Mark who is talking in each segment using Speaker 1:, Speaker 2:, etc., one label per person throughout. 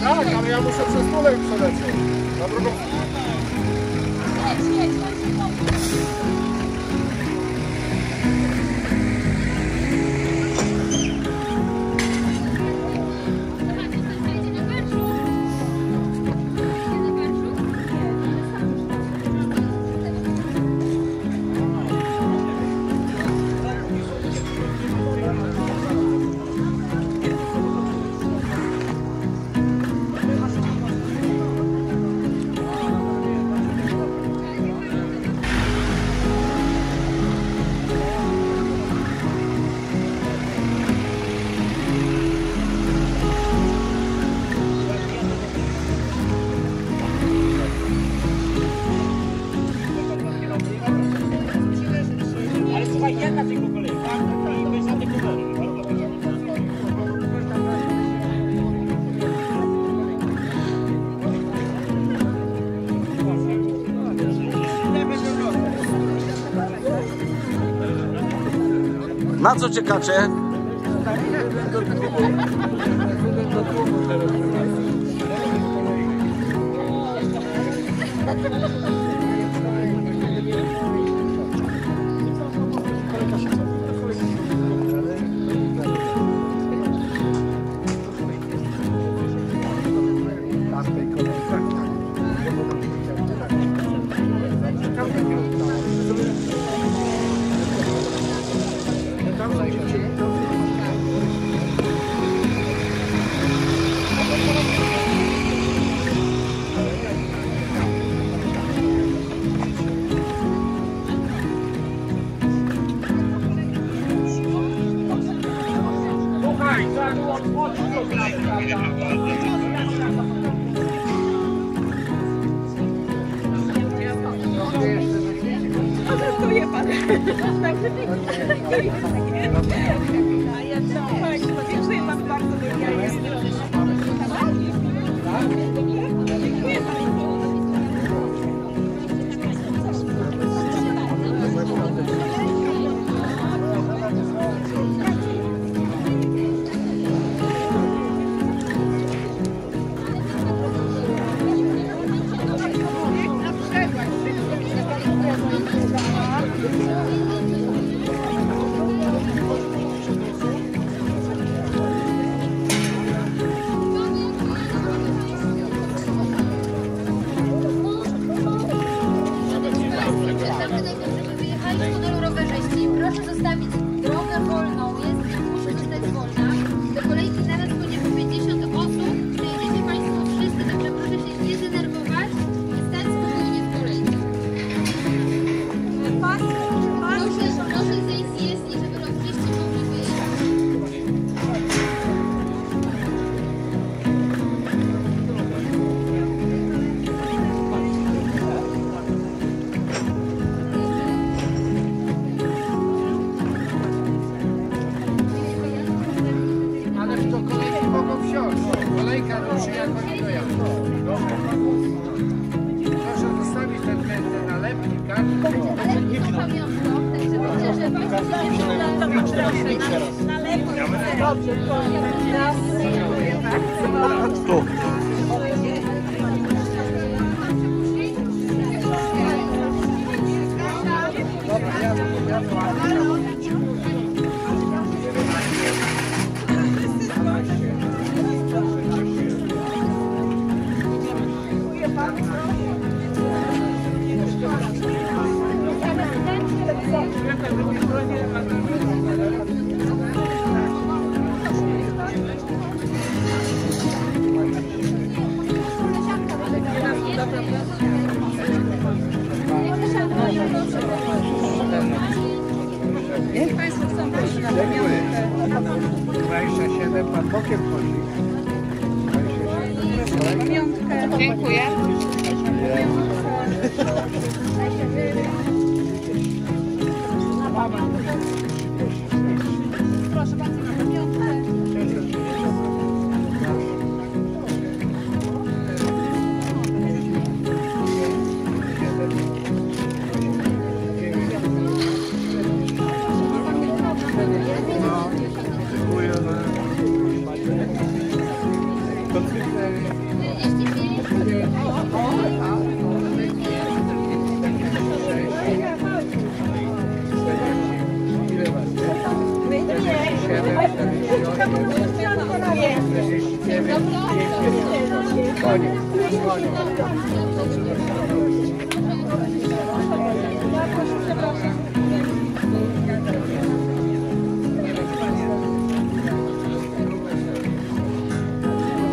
Speaker 1: Tak, ale ja muszę przez tulej przelecieć. Na drugą
Speaker 2: stronę. Jedź, jedź, jedź.
Speaker 3: Na co czekacie?
Speaker 4: Tu. Thank
Speaker 3: you.
Speaker 5: Niech Państwo chcą prosić na pamiątkę.
Speaker 1: 27 bokiem chodzi. 27.
Speaker 5: Pamiątkę. Dziękuję.
Speaker 1: Dziękuję. 마.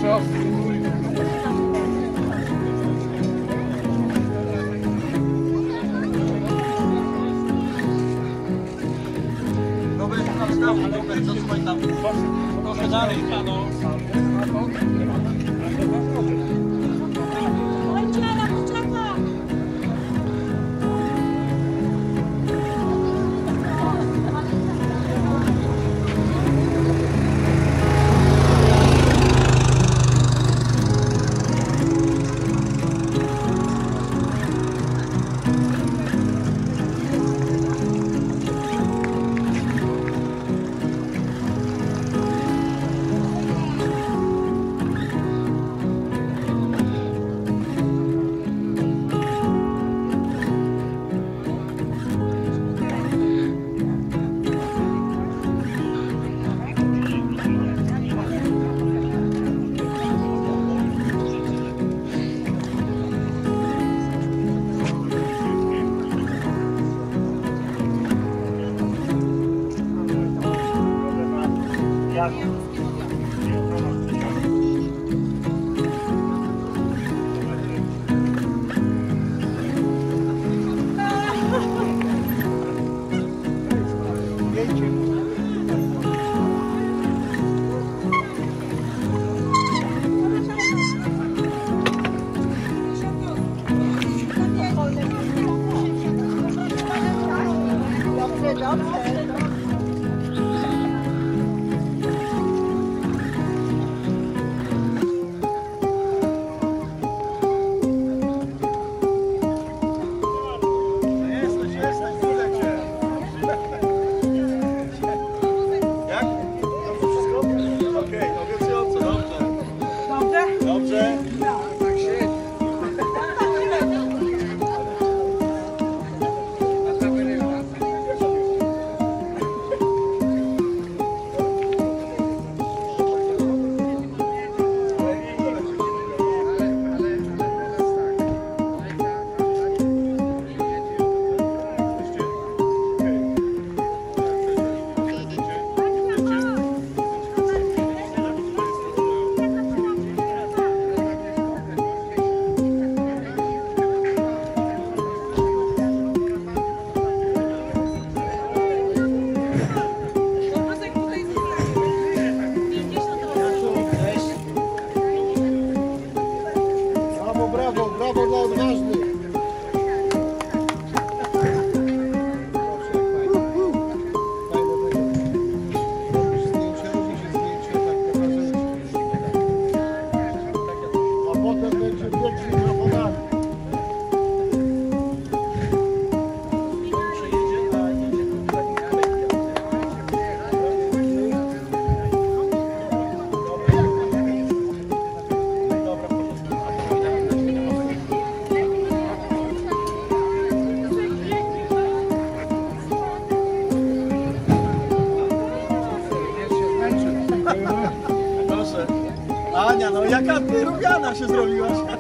Speaker 2: Trochę
Speaker 6: Bye. Zrobiłaś.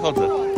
Speaker 3: 耗子。